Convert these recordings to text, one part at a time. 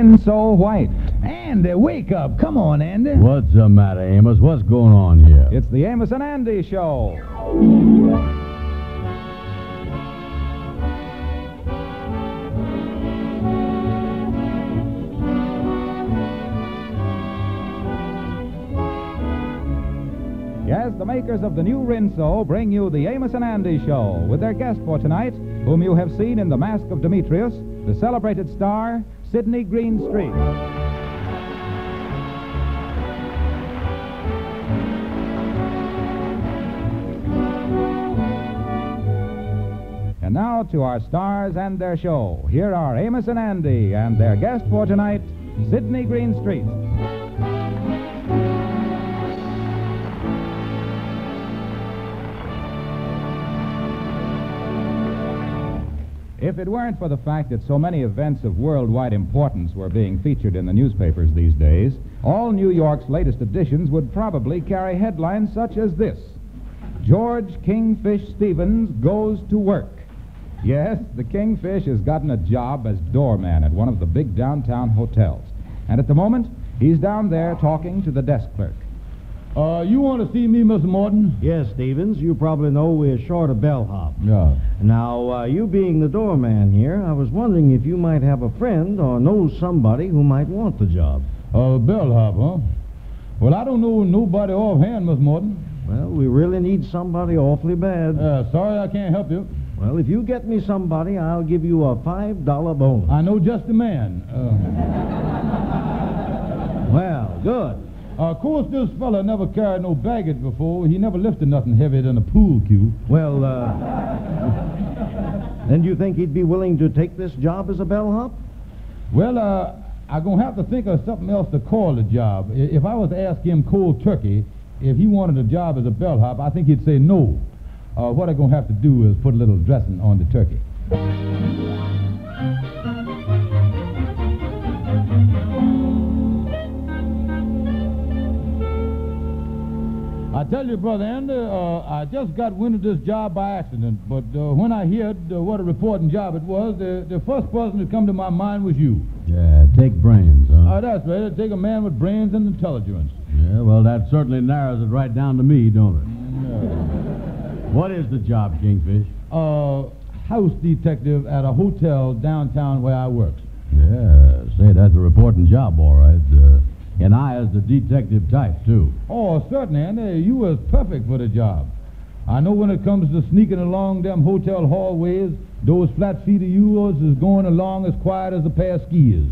Rinso White. Andy, wake up. Come on, Andy. What's the matter, Amos? What's going on here? It's the Amos and Andy Show. Yes, the makers of the new Rinso bring you the Amos and Andy Show with their guest for tonight, whom you have seen in The Mask of Dimitrios, the celebrated star, Sydney Greenstreet. And now to our stars and their show. Here are Amos and Andy and their guest for tonight, Sydney Greenstreet. If it weren't for the fact that so many events of worldwide importance were being featured in the newspapers these days, all New York's latest editions would probably carry headlines such as this George Kingfish Stevens goes to work. Yes, the Kingfish has gotten a job as doorman at one of the big downtown hotels. And at the moment, he's down there talking to the desk clerk. Uh, you want to see me, Mr. Morton? Yes, Stevens. You probably know we're short a bellhop. Yeah. Now, uh, you being the doorman here, I was wondering if you might have a friend or know somebody who might want the job. Uh, bellhop, huh? Well, I don't know nobody offhand, Mr. Morton. Well, we really need somebody awfully bad. Uh, sorry I can't help you. Well, if you get me somebody, I'll give you a $5 bonus. I know just the man. Uh, Well, good. Uh, of course, this fella never carried no baggage before. He never lifted nothing heavier than a pool cue. Well, uh. then you think he'd be willing to take this job as a bellhop? Well, uh, I'm going to have to think of something else to call the job. If I was to ask him cold turkey if he wanted a job as a bellhop, I think he'd say no. Uh, what I'm going to have to do is put a little dressing on the turkey. I tell you, Brother Andy, uh, I just got wind of this job by accident, but uh, when I heard uh, what a reporting job it was, the, the first person to come to my mind was you. Yeah, take brains, huh? Uh, that's right. Take a man with brains and intelligence. yeah, well, that certainly narrows it right down to me, don't it? What is the job, Kingfish? Uh, house detective at a hotel downtown where I work. Yeah, say, that's a reporting job, all right. Uh, and I as the detective type, too. Oh, certainly, Andy. You was perfect for the job. I know when it comes to sneaking along them hotel hallways, those flat feet of yours is going along as quiet as a pair of skis.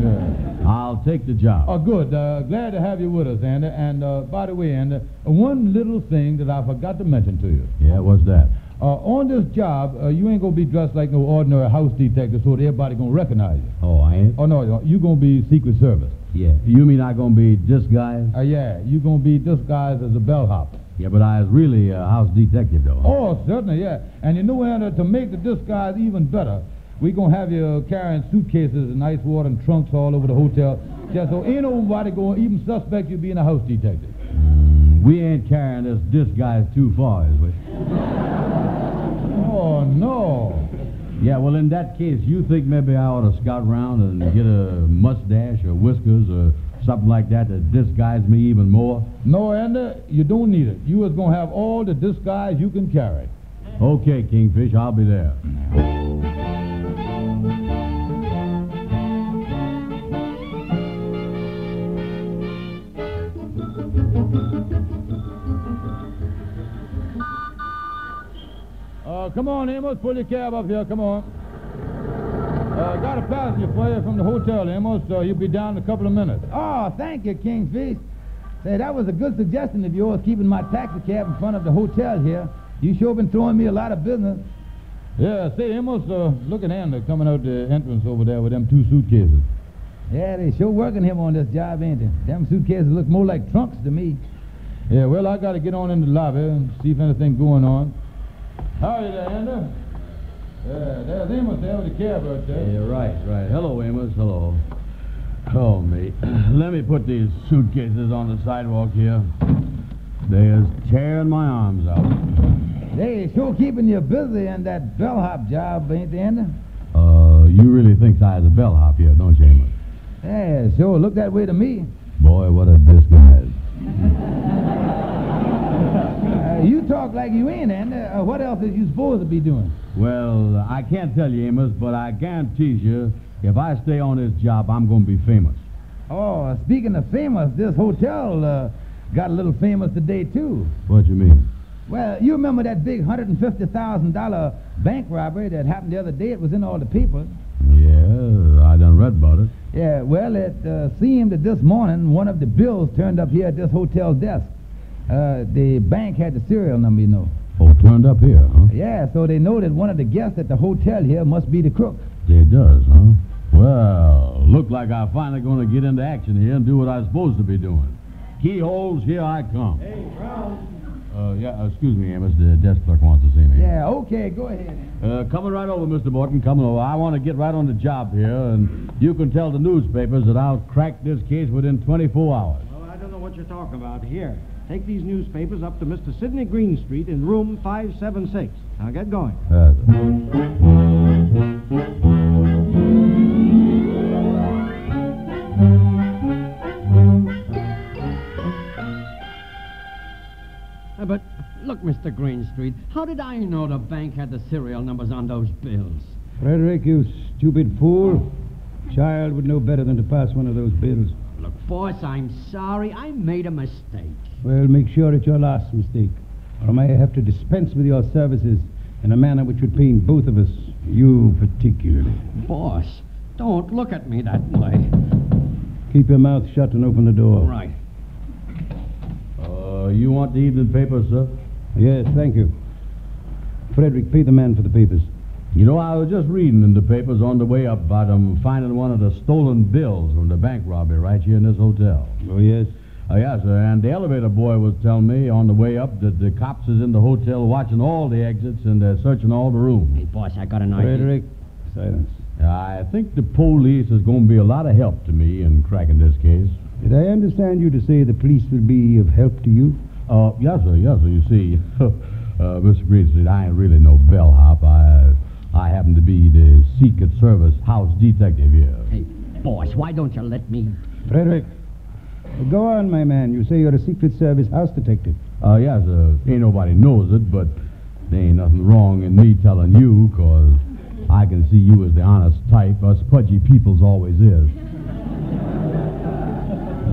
Yeah. I'll take the job. Oh, good. Uh, glad to have you with us, Andy. And uh, by the way, Andy, one little thing that I forgot to mention to you. Yeah, what's that? Uh, on this job, uh, you ain't gonna be dressed like no ordinary house detective, so that everybody gonna recognize you. Oh, I ain't? Oh no, you gonna be Secret Service. Yeah. You mean I gonna be disguised? Uh, yeah, you gonna be disguised as a bellhop. Yeah, but I was really a house detective, though. Oh, certainly, yeah. And you know, Andy, to make the disguise even better, we gonna have you carrying suitcases and ice water and trunks all over the hotel, just so ain't nobody gonna even suspect you being a house detective. Mm, we ain't carrying this disguise too far, is we? Oh no. Yeah, well, in that case, you think maybe I ought to scout around and get a mustache or whiskers or something like that to disguise me even more? No, Andy, you don't need it. You is gonna have all the disguise you can carry. Okay, Kingfish, I'll be there. Uh, come on, Amos, pull your cab up here. Come on. Uh, got a passenger for you from the hotel, Amos. Uh, he'll be down in a couple of minutes. Oh, thank you, Kingfish. Say, that was a good suggestion of yours, keeping my taxi cab in front of the hotel here. You sure been throwing me a lot of business. Yeah, say, Amos, uh, look at Andy coming out the entrance over there with them two suitcases. Yeah, they sure working him on this job, ain't they? Them suitcases look more like trunks to me. Yeah, well, I got to get on in the lobby and see if anything going on. How are you there, Andy? Yeah, there's Amos there with the cab right there. Yeah, right, right. Hello, Amos. Hello. Oh, me. Let me put these suitcases on the sidewalk here. They're tearing my arms out. They sure keeping you busy in that bellhop job, ain't they, Andy? Uh, you really think I was a bellhop here, don't you, Amos? Yeah, sure. Look that way to me. Boy, what a disguise. You talk like you ain't, and Uh, what else is you supposed to be doing? Well, I can't tell you, Amos, but I guarantee you, if I stay on this job, I'm going to be famous. Oh, speaking of famous, this hotel uh, got a little famous today, too. What you mean? Well, you remember that big $150,000 bank robbery that happened the other day? It was in all the papers. Yeah, I done read about it. Yeah, well, it uh, seemed that this morning one of the bills turned up here at this hotel desk. Uh, the bank had the serial number, you know. Oh, turned up here, huh? Yeah, so they know that one of the guests at the hotel here must be the crook. It does, huh? Well, look like I'm finally going to get into action here and do what I'm supposed to be doing. Keyholes, here I come. Hey, Brown. Uh, yeah, uh, excuse me, Amos. The desk clerk wants to see me. Yeah, okay, go ahead. Uh, coming right over, Mr. Morton. Coming over. I want to get right on the job here, and you can tell the newspapers that I'll crack this case within 24 hours. Well, I don't know what you're talking about. Here, take these newspapers up to Mr. Sydney Greenstreet in room 576. Now get going. Uh, Uh, but look, Mr. Greenstreet, how did I know the bank had the serial numbers on those bills? Frederick, you stupid fool. Child would know better than to pass one of those bills. Look, boss, I'm sorry. I made a mistake. Well, make sure it's your last mistake, or I may have to dispense with your services in a manner which would pain both of us, you particularly. Boss, don't look at me that way. Keep your mouth shut and open the door. Right. uh, you want the evening paper, sir? Yes, thank you. Frederick, pay the man for the papers. You know, I was just reading in the papers on the way up about them finding one of the stolen bills from the bank robbery right here in this hotel. Oh, yes? Uh, yes, sir. And the elevator boy was telling me on the way up that the cops is in the hotel watching all the exits and they're searching all the rooms. Hey, boss, I got an idea. Frederick, silence. I think the police is going to be a lot of help to me in cracking this case. Did I understand you to say the police will be of help to you? Uh, yes, sir. Yes, sir. You see, uh, Mr. Greenstreet, I ain't really no bellhop. I, I happen to be the Secret Service house detective here. Hey, boss, why don't you let me... Frederick, go on, my man. You say you're a Secret Service house detective. Uh, yes, sir. Ain't nobody knows it, but there ain't nothing wrong in me telling you, 'cause I can see you as the honest type us pudgy peoples always is.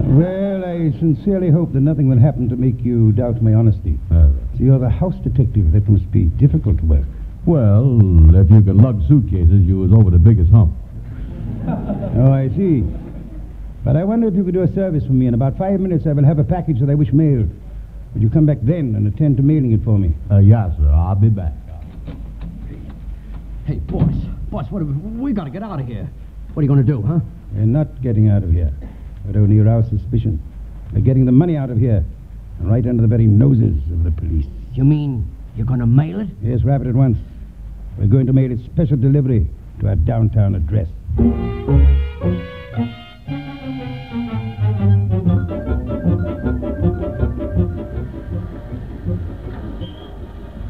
Well, I sincerely hope that nothing will happen to make you doubt my honesty. Uh, So you're the house detective. That must be difficult to work. Well, if you can lug suitcases, you was over the biggest hump. Oh, I see. But I wonder if you could do a service for me. In about five minutes, I will have a package that I wish mailed. Would you come back then and attend to mailing it for me? Uh, yes, sir. I'll be back. Hey, boss, boss, what, we, we got to get out of here. What are you going to do, huh? We're not getting out of here. But only arouse suspicion. We're getting the money out of here. And right under the very noses of the police. You mean you're going to mail it? Yes, wrap it at once. We're going to mail it special delivery to our downtown address.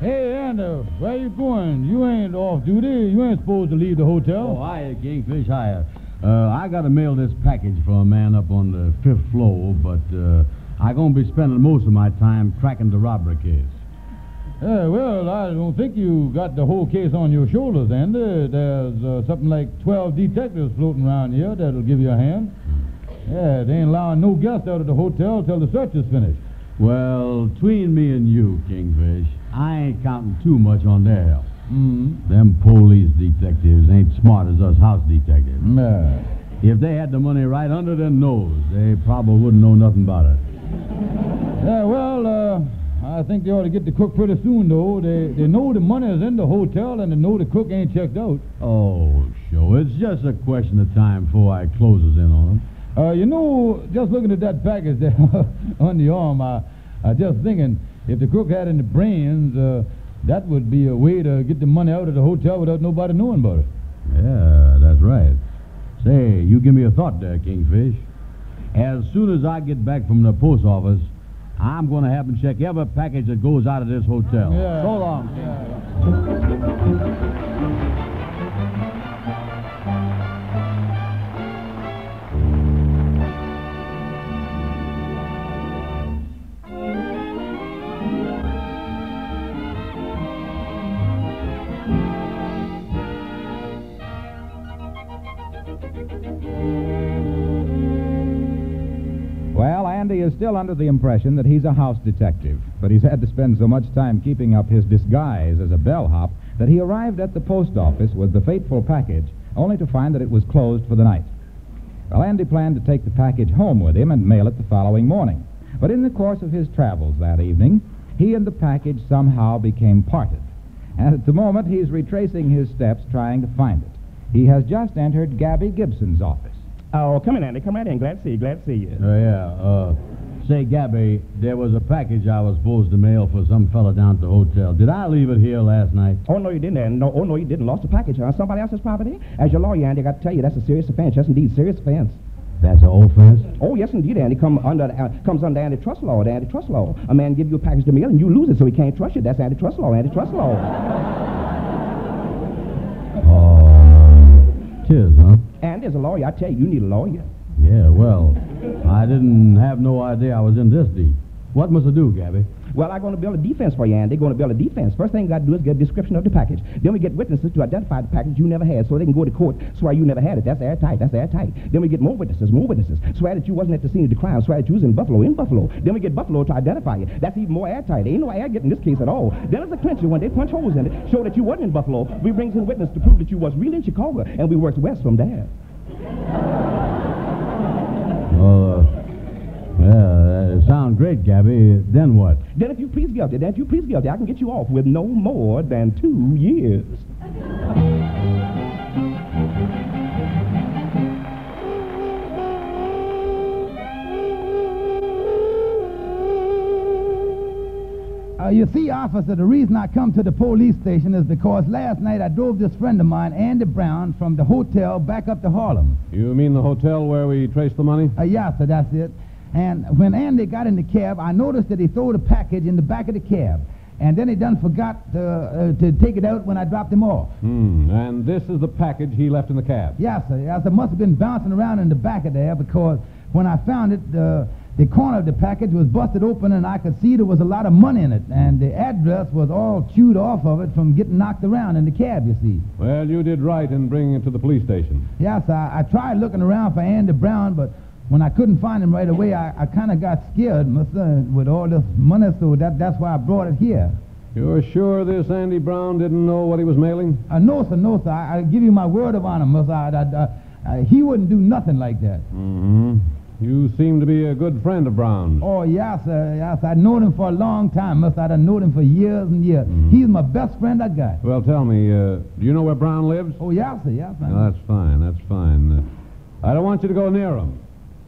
Hey, Andy, where you going? You ain't off duty. You ain't supposed to leave the hotel. Oh, hiya, Kingfish, hiya. Uh, I got to mail this package for a man up on the fifth floor, but uh, I'm going to be spending most of my time cracking the robbery case. Yeah, well, I don't think you got the whole case on your shoulders, Andy. There's uh, something like 12 detectives floating around here that'll give you a hand. Yeah, they ain't allowing no guests out of the hotel till the search is finished. Well, between me and you, Kingfish, I ain't counting too much on their help. Mm. Them police detectives ain't smart as us house detectives. Yeah. If they had the money right under their nose, they probably wouldn't know nothing about it. Yeah, well, uh, I think they ought to get the cook pretty soon, though. They, they know the money is in the hotel and they know the cook ain't checked out. Oh, sure. It's just a question of time before I closes in on them. Uh, you know, just looking at that package there on the arm, I, I just thinking if the cook had any brains, uh, that would be a way to get the money out of the hotel without nobody knowing about it. Yeah, that's right. Say, you give me a thought there, Kingfish. As soon as I get back from the post office, I'm going to have them check every package that goes out of this hotel. Yeah. So long. Yeah. Andy is still under the impression that he's a house detective, but he's had to spend so much time keeping up his disguise as a bellhop that he arrived at the post office with the fateful package, only to find that it was closed for the night. Well, Andy planned to take the package home with him and mail it the following morning. But in the course of his travels that evening, he and the package somehow became parted. And at the moment, he's retracing his steps trying to find it. He has just entered Gabby Gibson's office. Oh, come in, Andy. Come right in. Glad to see you. Glad to see you. Oh, yeah. Uh, say, Gabby, there was a package I was supposed to mail for some fella down at the hotel. Did I leave it here last night? Oh, no, you didn't, Andy. No, oh, no, you didn't. Lost the package, huh? Somebody else's property? As your lawyer, Andy, I got to tell you, that's a serious offense. Yes, indeed, serious offense. That's an offense? Oh, yes, indeed, Andy. Come under, uh, comes under antitrust law, the antitrust law. A man give you a package to mail and you lose it, so he can't trust you. That's antitrust law, antitrust law. Oh, tis, huh? And as a lawyer, I tell you, you need a lawyer. Yeah, well, I didn't have no idea I was in this deep. What must I do, Gabby? Well, I'm going to build a defense for you, and they're Going to build a defense. First thing we got to do is get a description of the package. Then we get witnesses to identify the package you never had so they can go to court, swear you never had it. That's airtight. That's airtight. Then we get more witnesses, more witnesses. Swear that you wasn't at the scene of the crime. Swear that you was in Buffalo, in Buffalo. Then we get Buffalo to identify you. That's even more airtight. Ain't no air getting this case at all. Then it's a clincher, when they punch holes in it, show that you wasn't in Buffalo, we brings in witness to prove that you was really in Chicago, and we works west from there. Oh, uh, yeah, it great, Gabby. Then what? Then if you plead guilty, then if you plead guilty, I can get you off with no more than two years. Uh, you see, officer, the reason I come to the police station is because last night I drove this friend of mine, Andy Brown, from the hotel back up to Harlem. You mean the hotel where we traced the money? Uh, yeah, sir, that's it. And when Andy got in the cab, I noticed that he threw the package in the back of the cab. And then he done forgot to, uh, to take it out when I dropped him off. Hmm. And this is the package he left in the cab. Yes, sir. Yes, it must have been bouncing around in the back of there because when I found it, uh, the corner of the package was busted open and I could see there was a lot of money in it. And the address was all chewed off of it from getting knocked around in the cab, you see. Well, you did right in bringing it to the police station. Yes, I, I tried looking around for Andy Brown, but when I couldn't find him right away, I, I kind of got scared, mister, with all this money, so that, that's why I brought it here. You're sure this Andy Brown didn't know what he was mailing? Uh, no, sir, no, sir. I, I give you my word of honor, mister. I, I, he wouldn't do nothing like that. Mm-hmm. You seem to be a good friend of Brown's. Oh, yes, sir. Yes, I've known him for a long time, mister. I've known him for years and years. He's my best friend I got. Well, tell me, uh, do you know where Brown lives? Oh, yes, sir, yes, sir. No, that's fine, that's fine. Uh, I don't want you to go near him.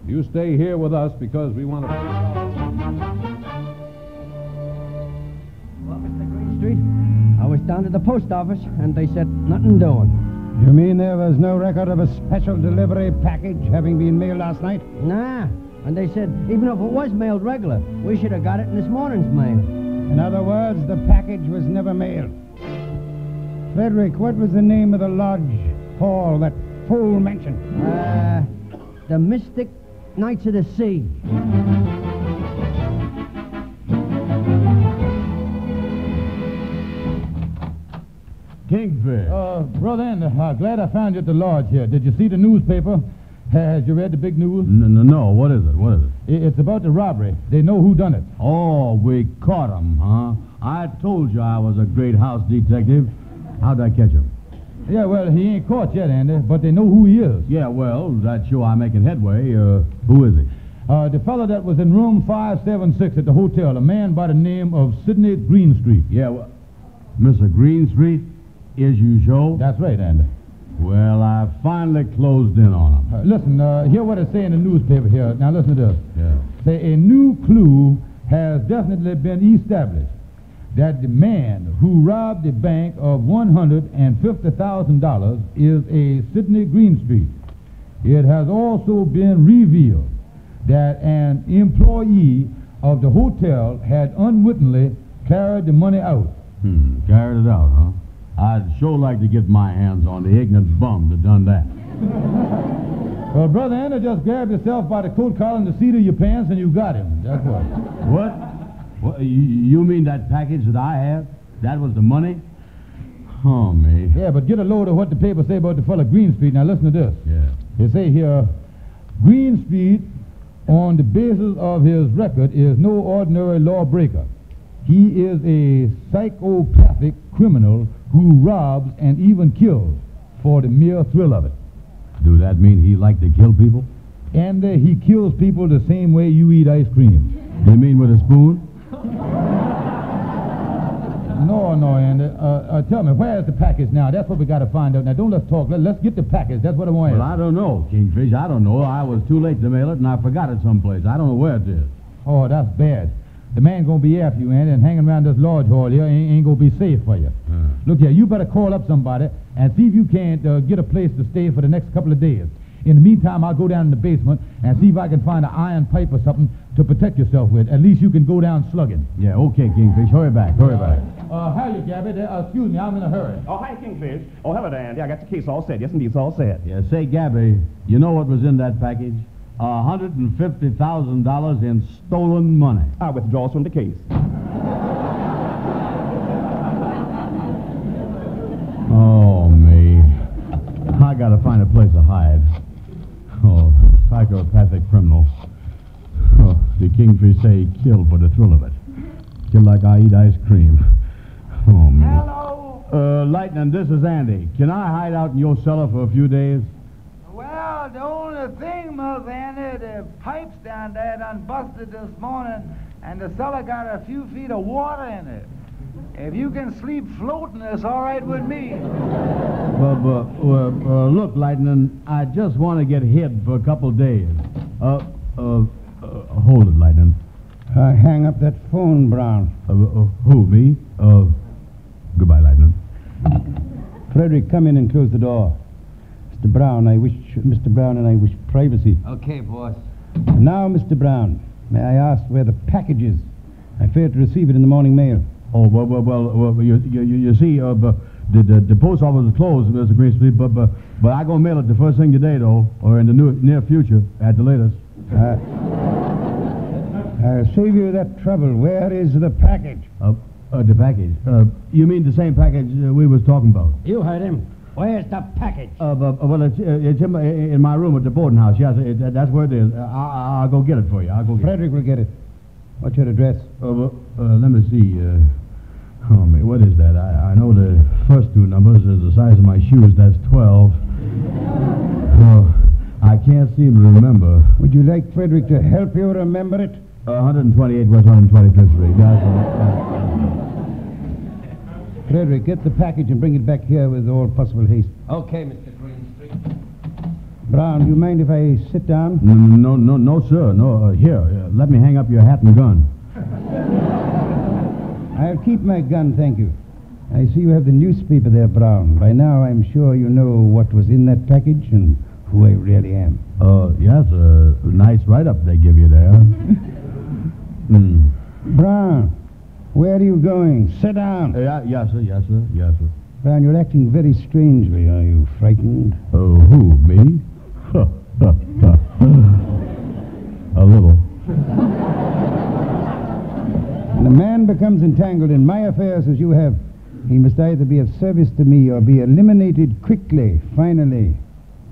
You stay here with us because we want to... Well, Mr. Greenstreet, I was down to the post office, and they said nothing doing. You mean there was no record of a special delivery package having been mailed last night? Nah. And they said even if it was mailed regular, we should have got it in this morning's mail. In other words, the package was never mailed. Frederick, what was the name of the lodge hall that fool mentioned? Uh, the Mystic Knights of the Sea. Kingfish. Uh, Brother Andy, uh, glad I found you at the lodge here. Did you see the newspaper? Has you read the big news? No, no, no. What is it? What is it? It's about the robbery. They know who done it. Oh, we caught him, huh? I told you I was a great house detective. How'd I catch him? Yeah, well, he ain't caught yet, Andy, but they know who he is. Yeah, well, that sure I'm making headway. Uh, who is he? Uh, the fellow that was in room 576 at the hotel, a man by the name of Sydney Greenstreet. Yeah, well, Mr. Greenstreet, is you sure? That's right, Andy. Well, I finally closed in on him. Uh, listen, uh, hear what it say in the newspaper here. Now listen to this. Yeah. Say a new clue has definitely been established that the man who robbed the bank of $150,000 is a Sydney Greenstreet. It has also been revealed that an employee of the hotel had unwittingly carried the money out. Hmm, carried it out, huh? I'd sure like to get my hands on the ignorant bum that done that. Well, Brother Andy, just grab yourself by the coat collar and the seat of your pants and you got him. That's what. What? What you, you mean that package that I have? That was the money? Oh, me. Yeah, but get a load of what the paper say about the fellow Greenstreet. Now listen to this. Yeah. They say here, Greenstreet on the basis of his record, is no ordinary lawbreaker. He is a psychopathic criminal who robs and even kills for the mere thrill of it. Do that mean he liked to kill people? And uh, he kills people the same way you eat ice cream. You mean with a spoon? No, no, Andy. Uh, uh, tell me, where's the package now? That's what we got to find out. Now, don't let's talk. Let, let's get the package. That's what I want. Well, I don't know, Kingfish. I don't know. I was too late to mail it, and I forgot it someplace. I don't know where it is. Oh, that's bad. The man gonna be after you, Andy, and hanging around this lodge hall here ain't, ain't gonna be safe for you. Look here, you better call up somebody and see if you can't uh, get a place to stay for the next couple of days. In the meantime, I'll go down in the basement and see if I can find an iron pipe or something to protect yourself with. At least you can go down slugging. Yeah, okay, Kingfish. Hurry back. Hurry back. Uh, how you, Gabby? Uh, excuse me, I'm in a hurry. Oh, hi, Kingfish. Oh, hello, Andy. I got your case all set. Yes, indeed, it's all set. Yeah, say, Gabby, you know what was in that package? A hundred and fifty thousand dollars in stolen money. I withdraw from the case. Oh, me. I gotta find a place to hide. Psychopathic criminal. Oh, the kingfish say he killed for the thrill of it. Kill like I eat ice cream. Oh, man. Hello. Uh, Lightning, this is Andy. Can I hide out in your cellar for a few days? Well, the only thing, Miss Annie, the pipes down there done busted this morning, and the cellar got a few feet of water in it. If you can sleep floating, that's all right with me. But, but uh, uh, look, Lightning, I just want to get hid for a couple days. Uh, uh, uh, hold it, Lightning. Uh, hang up that phone, Brown. Uh, uh, who, me? Uh, goodbye, Lightning. Frederick, come in and close the door. Mr. Brown, I wish, Mr. Brown and I wish privacy. Okay, boss. Now, Mr. Brown, may I ask where the package is? I failed to receive it in the morning mail. Oh, well, well, well, well you, you, you see, uh, the, the, the post office is closed, Mr. Greenstreet, but, but, but I gonna mail it the first thing today, though, or in the new, near future, at the latest. Uh, I'll save you that trouble. Where is the package? Uh, uh, the package. Uh, you mean the same package uh, we was talking about? You heard him. Where's the package? Uh, uh, well, it's, uh, it's in, my, in my room at the boarding house. Yes, it, that's where it is. Uh, I, I'll go get it for you. I'll go get Frederick will get it. What's your address? it. Uh, well, uh, let me see. Oh, me, what is that? I, I know the first two numbers is the size of my shoes. That's 12. Oh, I can't seem to remember. Would you like Frederick to help you remember it? Uh, 128 West 125th Street. Yes, uh, Frederick, get the package and bring it back here with all possible haste. Okay, Mr. Greenstreet. Brown, do you mind if I sit down? No, no, no, no, sir. No, uh, here, uh, let me hang up your hat and gun. I'll keep my gun, thank you. I see you have the newspaper there, Brown. By now, I'm sure you know what was in that package and who I really am. Uh, yes, a nice write-up they give you there. Hmm. Brown, where are you going? Sit down. Uh, yeah, yes, sir, yes, sir, yes, sir. Brown, you're acting very strangely. Are you frightened? Oh, who, me? a little. When a man becomes entangled in my affairs as you have, he must either be of service to me or be eliminated quickly, finally.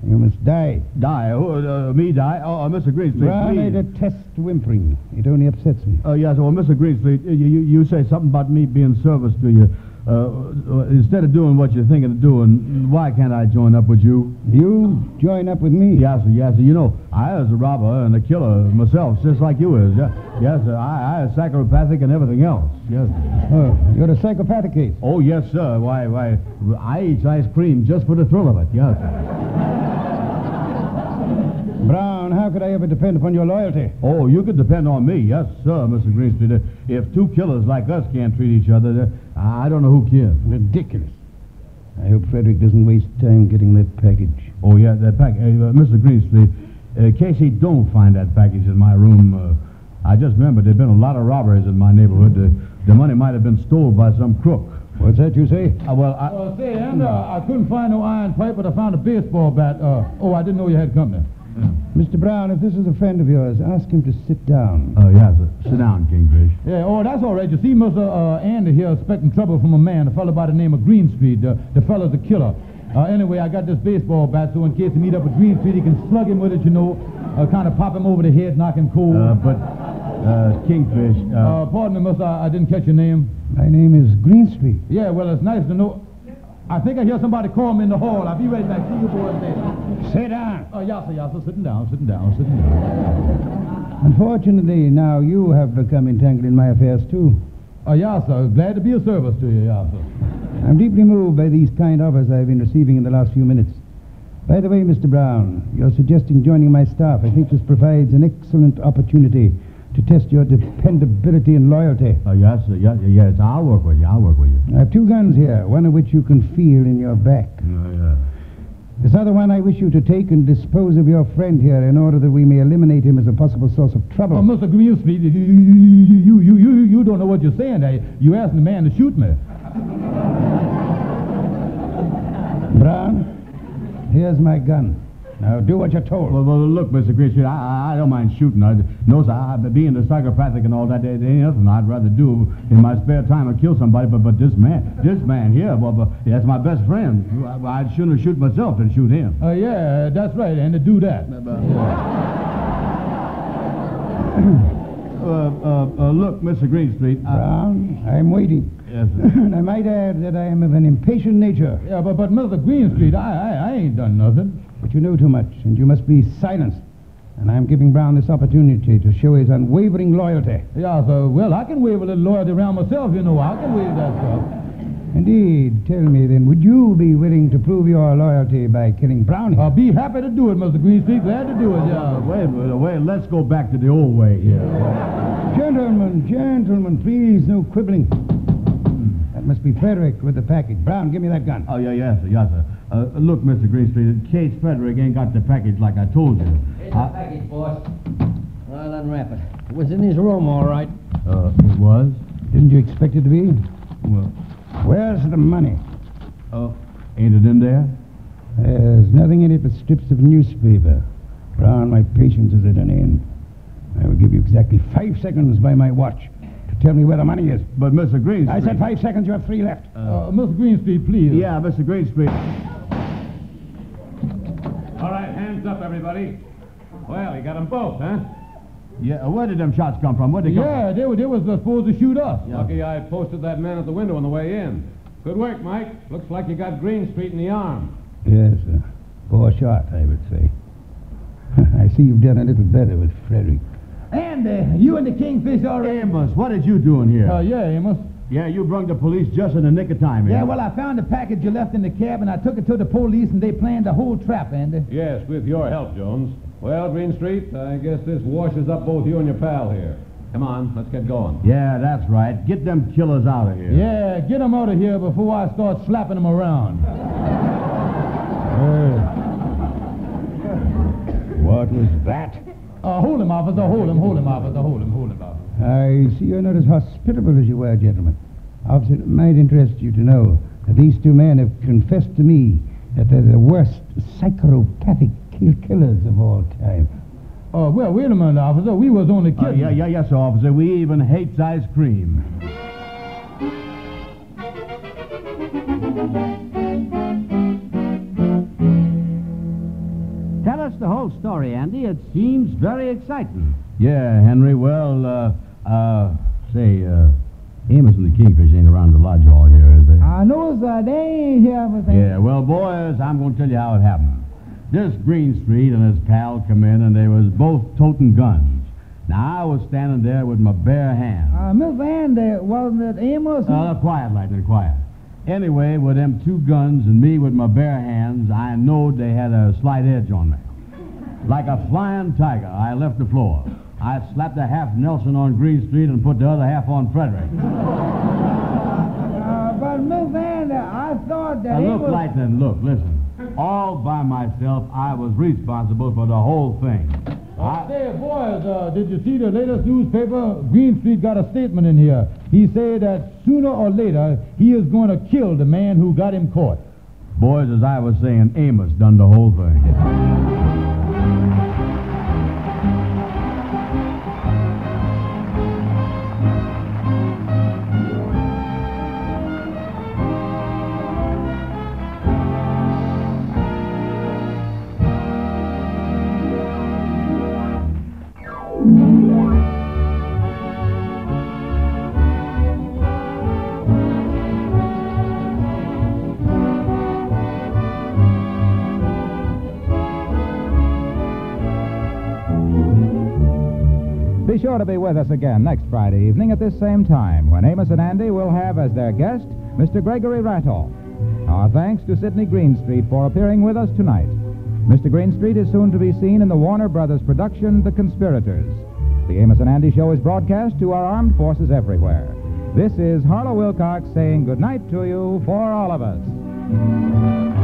You must die. Die? Who, uh, me die? Oh, uh, Mr. Greenstreet, Brown, I please. detest whimpering. It only upsets me. Uh, yes, well, Mr. Greenstreet, you, you, you say something about me being service to you. Uh, uh, instead of doing what you're thinking of doing, why can't I join up with you? You join up with me. Yes, sir, yes, sir. You know, I was a robber and a killer myself, just like you is. Yeah, yes, sir. I, I is psychopathic and everything else. Yes. Oh, you're a psychopathic case. Oh, yes, sir. Why, why, I eat ice cream just for the thrill of it. Yes. Brown, how could I ever depend upon your loyalty? Oh, you could depend on me. Yes, sir, Mr. Greenstreet. Uh, If two killers like us can't treat each other, uh, I don't know who cares. Ridiculous. I hope Frederick doesn't waste time getting that package. Oh, yeah, that package. Uh, Mr. Greenstreet, uh, in case he don't find that package in my room, uh, I just remembered there've been a lot of robberies in my neighborhood. Uh, the money might have been stolen by some crook. What's that you say? Uh, well, I... Uh, say, and uh, I couldn't find no iron pipe, but I found a baseball bat. Uh, oh, I didn't know you had company. Mr. Brown, if this is a friend of yours, ask him to sit down. Oh, yes, sir. Sit down, Kingfish. Yeah, oh, that's all right. You see, Mr. Uh, Andy here expecting trouble from a man, a fellow by the name of Greenstreet. Uh, the fellow's a killer. Uh, anyway, I got this baseball bat, so in case he meet up with Greenstreet, he can slug him with it, you know, uh, kind of pop him over the head, knock him cold. Uh, but, uh, Kingfish, uh, Uh, pardon me, mister, I, I didn't catch your name. My name is Greenstreet. Yeah, well, it's nice to know. I think I hear somebody call me in the hall. I'll be right back. See you boys later. Sit down. Oh, yassa, yassa, sitting down, sitting down, sitting down. Unfortunately, now you have become entangled in my affairs, too. Oh, yassa, glad to be of service to you, yassa. I'm deeply moved by these kind offers I've been receiving in the last few minutes. By the way, Mr. Brown, you're suggesting joining my staff. I think this provides an excellent opportunity to test your dependability and loyalty. uh, yes, uh, yes, yes, I'll work with you, I'll work with you. I have two guns here, one of which you can feel in your back. Uh, yeah. This other one I wish you to take and dispose of your friend here in order that we may eliminate him as a possible source of trouble. Oh, Mr. Greenstreet, you, you, you, you, you, you don't know what you're saying. there. You asking the man to shoot me. Brown, here's my gun. Now do what you're told. Well, well, look, Mr. Greenstreet, I, I, I don't mind shooting. I, no, sir, I, being a psychopathic and all that, there, ain't nothing I'd rather do in my spare time or kill somebody. But, but this man, this man here, well, but that's my best friend. I, I'd sooner shoot myself than shoot him. Uh, yeah, that's right, and to do that. Uh, uh, uh, look, Mr. Greenstreet, Brown, I'm waiting. yes, sir. and I might add that I am of an impatient nature. Yeah, but, but Mr. Greenstreet, I, I, I ain't done nothing. But you know too much, and you must be silenced. And I'm giving Brown this opportunity to show his unwavering loyalty. Yeah, so, well, I can wave a little loyalty around myself, you know. I can wave that stuff. Indeed. Tell me then, would you be willing to prove your loyalty by killing Brown here? I'll be happy to do it, Mr. Greenstreet. Glad to do it, yeah. Uh, wait, wait, wait, let's go back to the old way here. Gentlemen, gentlemen, please, no quibbling. That must be Frederick with the package. Brown, give me that gun. Oh, yeah, yes, sir, yes, sir. Uh, look, Mr. Greenstreet, in case Frederick ain't got the package like I told you. Here's the I- package, boss. I'll unwrap it. It was in his room, all right. uh, it was? Didn't you expect it to be? Well, Where's the money? oh, ain't it in there? There's nothing in it but strips of newspaper. Brown, my patience is at an end. I will give you exactly five seconds by my watch to tell me where the money is. But, Mr. Greenstreet... I said five seconds, you have three left. Uh, Mr. Greenstreet, please. Yeah, Mr. Greenstreet. All right, hands up, everybody. Well, you got them both, huh? Yeah, where did them shots come from? Where'd they come from? Yeah, they, were- they was uh, supposed to shoot us. Lucky I posted that man at the window on the way in. Good work, Mike. Looks like you got Greenstreet in the arm. Yes, sir. Poor shot, I would say. I see you've done a little better with Frederick. And uh, you and the Kingfish are... Amos, what did you doing in here? Uh, yeah, Amos. Yeah, you brung the police just in the nick of time, Yeah, well, I found the package you left in the cab, and I took it to the police, and they planned the whole trap, Andy. Yes, with your help, Jones. Well, Greenstreet, I guess this washes up both you and your pal here. Come on, let's get going. Yeah, that's right. Get them killers out of here. Yeah, get them out of here before I start slapping them around. What was that? Uh, hold him, officer. Hold him, hold him, officer. Hold him, hold him, officer. I see you're not as hospitable as you were, gentlemen. Officer, it might interest you to know that these two men have confessed to me that they're the worst psychopathic kill killers of all time. Oh, well, wait a minute, officer. We was only Uh, kidding. yeah, yeah, yes, officer. We even hates ice cream. Tell us the whole story, Andy. It seems very exciting. Yeah, Henry. Well, uh, uh, say, uh, Amos and the Kingfish ain't around the lodge hall here, is they? I know, sir. They ain't here, Mr. Yeah, well, boys, I'm going to tell you how it happened. This Greenstreet and his pal come in, and they was both toting guns. Now, I was standing there with my bare hands. Uh, Miss Andy, wasn't it Amos? Uh, quiet, Lightning, quiet. Anyway, with them two guns and me with my bare hands, I knowed they had a slight edge on me. Like a flying tiger, I left the floor. I slapped a half Nelson on Greenstreet and put the other half on Frederick. Uh, but Miss Andy, I thought that Now, look, Amos... Lightning, look, listen. All by myself, I was responsible for the whole thing. I, Say, boys, uh, did you see the latest newspaper? Greenstreet got a statement in here. He said that sooner or later he is going to kill the man who got him caught. boys, as I was saying, Amos done the whole thing. Be sure to be with us again next Friday evening at this same time when Amos and Andy will have as their guest Mr. Gregory Ratoff. Our thanks to Sydney Greenstreet for appearing with us tonight. Mr. Greenstreet is soon to be seen in the Warner Brothers production, The Conspirators. The Amos and Andy Show is broadcast to our armed forces everywhere. This is Harlow Wilcox saying good night to you for all of us.